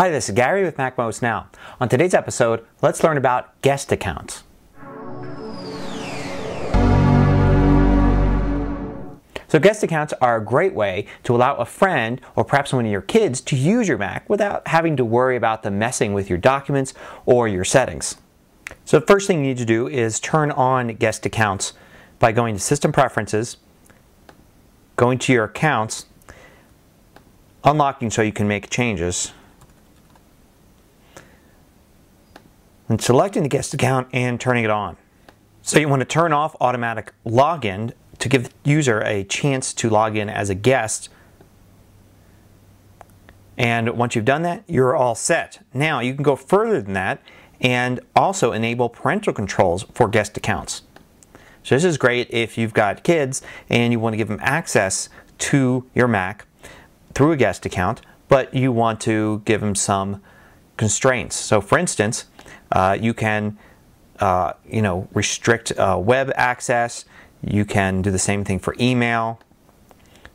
Hi, this is Gary with MacMost Now. On today's episode, let's learn about guest accounts. So guest accounts are a great way to allow a friend or perhaps one of your kids to use your Mac without having to worry about them messing with your documents or your settings. So the first thing you need to do is turn on guest accounts by going to System Preferences, going to your accounts, unlocking so you can make changes, and selecting the guest account and turning it on. So you want to turn off automatic login to give the user a chance to log in as a guest. And once you've done that, you're all set. Now you can go further than that and also enable parental controls for guest accounts. So this is great if you've got kids and you want to give them access to your Mac through a guest account, but you want to give them some constraints. So for instance, you can uh, you know, restrict uh, web access. You can do the same thing for email.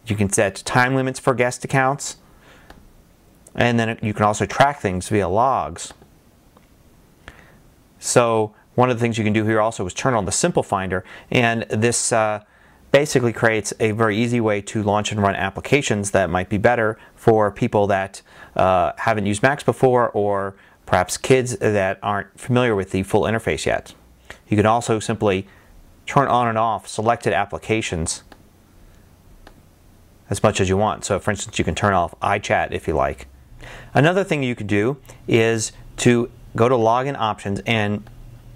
You can set time limits for guest accounts. And then you can also track things via logs. So one of the things you can do here also is turn on the Simple Finder. And this uh, basically creates a very easy way to launch and run applications that might be better for people that uh, haven't used Macs before or perhaps kids that aren't familiar with the full interface yet. You can also simply turn on and off selected applications as much as you want. So for instance, you can turn off iChat if you like. Another thing you could do is to go to login options and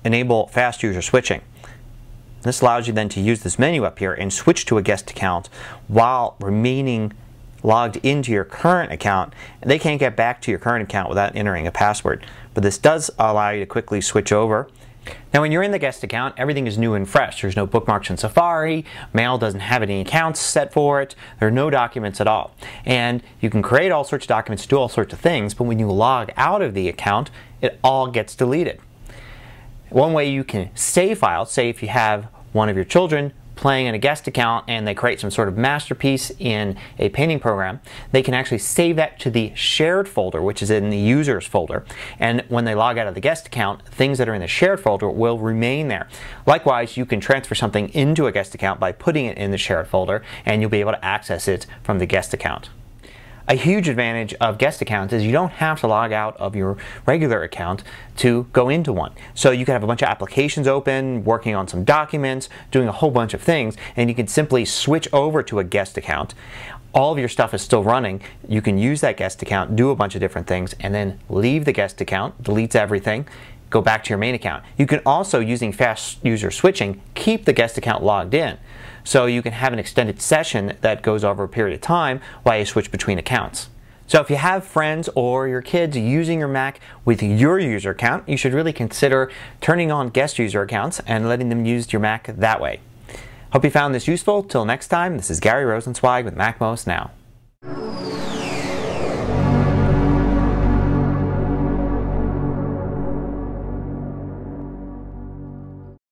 enable fast user switching. This allows you then to use this menu up here and switch to a guest account while remaining logged into your current account, they can't get back to your current account without entering a password. But this does allow you to quickly switch over. Now when you're in the guest account, everything is new and fresh. There's no bookmarks in Safari, Mail doesn't have any accounts set for it, there are no documents at all. And you can create all sorts of documents, do all sorts of things, but when you log out of the account, it all gets deleted. One way you can save files, say if you have one of your children playing in a guest account and they create some sort of masterpiece in a painting program, they can actually save that to the shared folder, which is in the users folder. And when they log out of the guest account, things that are in the shared folder will remain there. Likewise, you can transfer something into a guest account by putting it in the shared folder and you'll be able to access it from the guest account. A huge advantage of guest accounts is you don't have to log out of your regular account to go into one. So you can have a bunch of applications open, working on some documents, doing a whole bunch of things, and you can simply switch over to a guest account. All of your stuff is still running. You can use that guest account, do a bunch of different things, and then leave the guest account, deletes everything, go back to your main account. You can also, using fast user switching, keep the guest account logged in. So you can have an extended session that goes over a period of time while you switch between accounts. So if you have friends or your kids using your Mac with your user account, you should really consider turning on guest user accounts and letting them use your Mac that way. Hope you found this useful. Till next time, this is Gary Rosenzweig with MacMost Now.